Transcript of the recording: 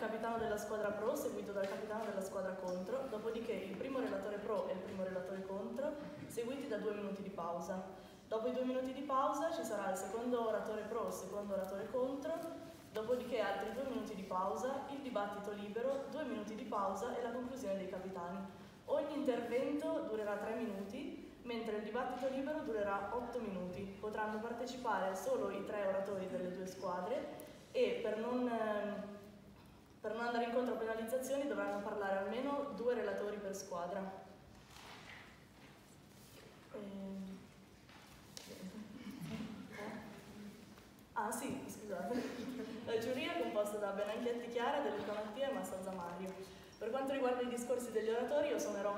capitano della squadra pro seguito dal capitano della squadra contro, dopodiché il primo relatore pro e il primo relatore contro, seguiti da due minuti di pausa. Dopo i due minuti di pausa ci sarà il secondo oratore pro e il secondo oratore contro, dopodiché altri due minuti di pausa, il dibattito libero, due minuti di pausa e la conclusione dei capitani. Ogni intervento durerà tre minuti, mentre il dibattito libero durerà otto minuti. Potranno partecipare solo i tre oratori delle due squadre e per non, squadra. Ah sì, scusate. La giuria è composta da Benanchetti Chiara, De Mattia e Massa Zamario. Per quanto riguarda i discorsi degli oratori, io suonerò